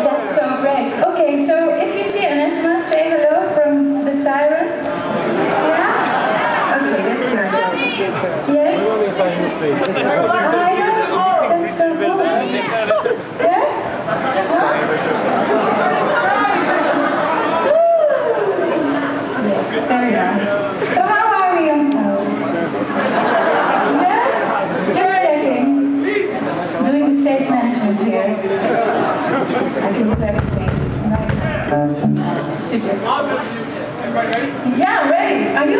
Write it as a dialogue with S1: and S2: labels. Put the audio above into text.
S1: That's so great. Okay, so if you see Anathema, say hello from the sirens. Yeah? Okay. Yes? Yes, very nice. Super. Yeah, ready. Are you